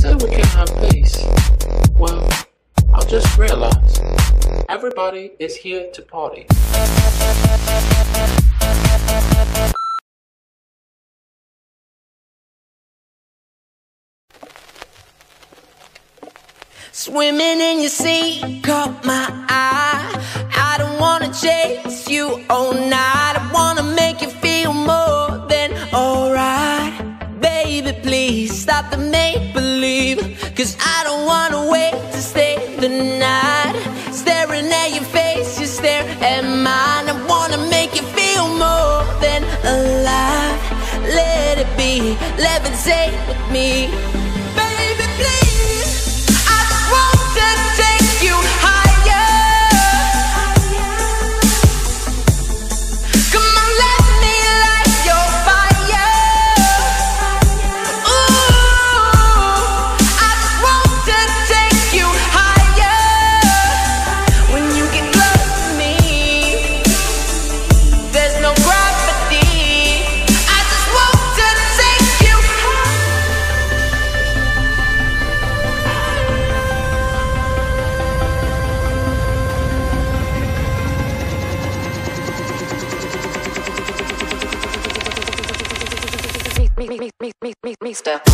say we can have peace. Well, I've just realized everybody is here to party. Swimming in your sea caught my eye. I don't wanna chase you all night. I wanna make you feel more than alright. Baby, please stop the make At your face, you stare at mine. I wanna make you feel more than alive. Let it be, levitate with me. Mister. Girl,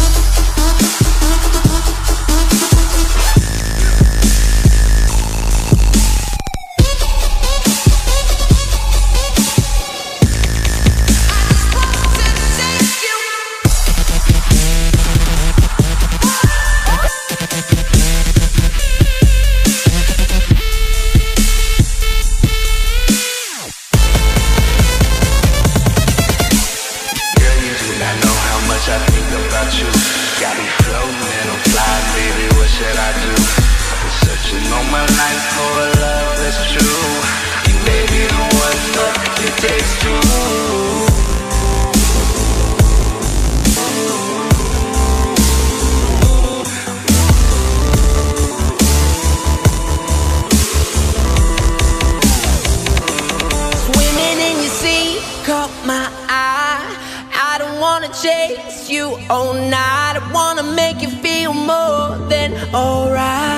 chase you all night. I wanna make you feel more than alright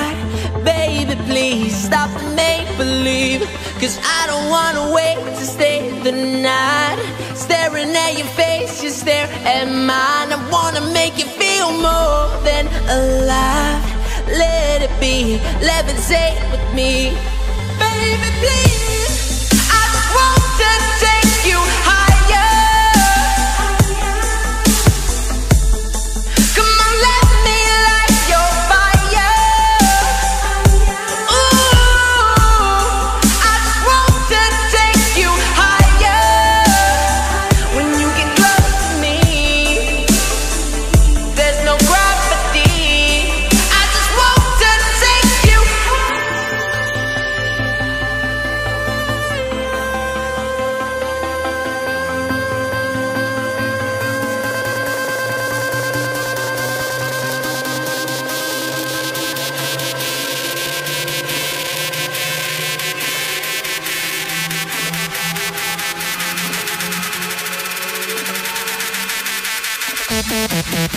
please stop the make believe. Cause I don't wanna wait to stay the night. Staring at your face, you stare at mine. I wanna make you feel more than alive. Let it be, levitate with me. Baby, please, I just want to take. Yeah.